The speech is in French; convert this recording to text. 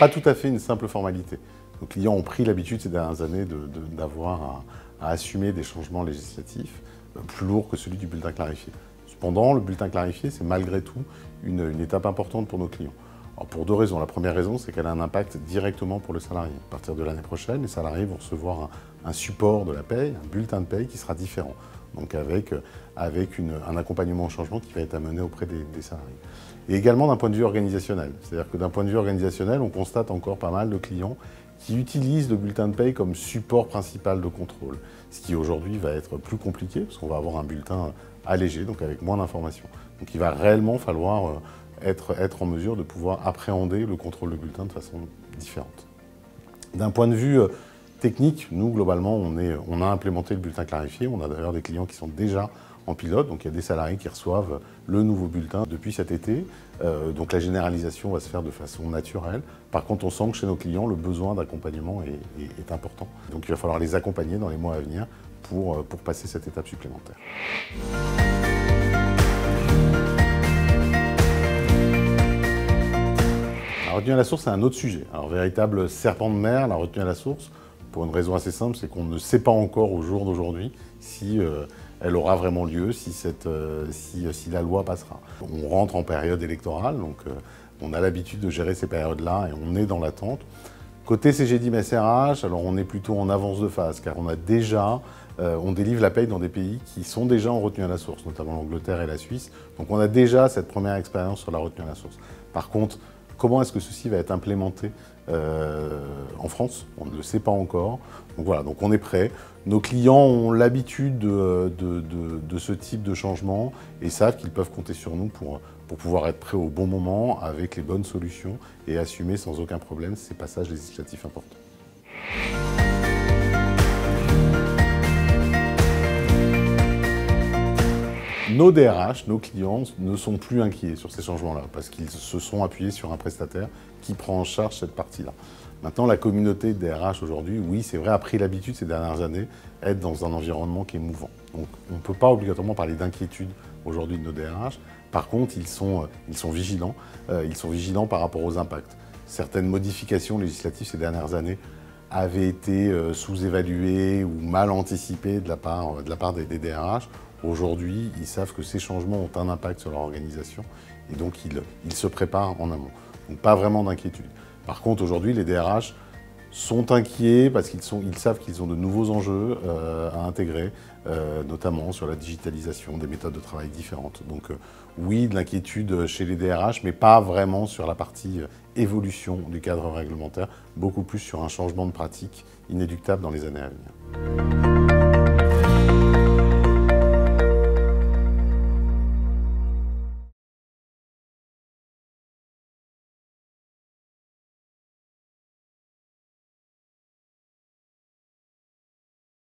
pas tout à fait une simple formalité. Nos clients ont pris l'habitude ces dernières années d'avoir à, assumer des changements législatifs euh, plus lourds que celui du bulletin clarifié. Cependant, le bulletin clarifié, c'est malgré tout une, étape importante pour nos clients. pour deux raisons. La première raison, c'est qu'elle a un impact directement pour le salarié. À partir de l'année prochaine, les salariés vont recevoir un, support de la paye, un bulletin de paye qui sera différent. Donc avec, avec un accompagnement au changement qui va être amené auprès des, des salariés. Et également d'un point de vue organisationnel. C'est-à-dire que d'un point de vue organisationnel, on constate encore pas mal de clients qui utilisent le bulletin de paye comme support principal de contrôle. Ce qui aujourd'hui va être plus compliqué parce qu'on va avoir un bulletin allégé, donc avec moins d'informations. Donc il va réellement falloir euh, être, être en mesure de pouvoir appréhender le contrôle de bulletin de façon différente. D'un point de vue euh, technique, nous, globalement, on, est, on a implémenté le bulletin clarifié. On a d'ailleurs des clients qui sont déjà en pilote. Donc il y a des salariés qui reçoivent le nouveau bulletin depuis cet été. Euh, donc la généralisation va se faire de façon naturelle. Par contre, on sent que chez nos clients, le besoin d'accompagnement est, important. Donc il va falloir les accompagner dans les mois à venir pour, euh, pour passer cette étape supplémentaire. La retenue à la source, c'est un autre sujet. Alors, véritable serpent de mer, la retenue à la source, pour une raison assez simple, c'est qu'on ne sait pas encore au jour d'aujourd'hui si euh, elle aura vraiment lieu si, cette, euh, si, si, la loi passera. On rentre en période électorale, donc euh, on a l'habitude de gérer ces périodes-là et on est dans l'attente. Côté CGD SRH, alors on est plutôt en avance de phase car on a déjà, euh, on délivre la paye dans des pays qui sont déjà en retenue à la source, notamment l'Angleterre et la Suisse. Donc on a déjà cette première expérience sur la retenue à la source. Par contre, comment est-ce que ceci va être implémenté en France? On ne le sait pas encore. Donc voilà, donc on est prêt. Nos clients ont l'habitude de, ce type de changement et savent qu'ils peuvent compter sur nous pour pouvoir être prêts au bon moment avec les bonnes solutions et assumer sans aucun problème ces passages législatifs importants. Nos DRH, nos clients, ne sont plus inquiets sur ces changements-là parce qu'ils se sont appuyés sur un prestataire qui prend en charge cette partie-là. Maintenant, la communauté des DRH aujourd'hui, oui, c'est vrai, a pris l'habitude ces dernières années d'être dans un environnement qui est mouvant. Donc, on ne peut pas obligatoirement parler d'inquiétude aujourd'hui de nos DRH. Par contre, ils sont, euh, ils vigilants. Euh, ils sont vigilants par rapport aux impacts. Certaines modifications législatives ces dernières années avaient été euh, sous-évaluées ou mal anticipées de la part, des DRH. Aujourd'hui, ils savent que ces changements ont un impact sur leur organisation et donc ils, se préparent en amont. Donc pas vraiment d'inquiétude. Par contre, aujourd'hui, les DRH sont inquiets parce qu'ils ils savent qu'ils ont de nouveaux enjeux euh, à intégrer, euh, notamment sur la digitalisation, des méthodes de travail différentes. Donc euh, oui, de l'inquiétude chez les DRH, mais pas vraiment sur la partie évolution du cadre réglementaire, beaucoup plus sur un changement de pratique inéluctable dans les années à venir.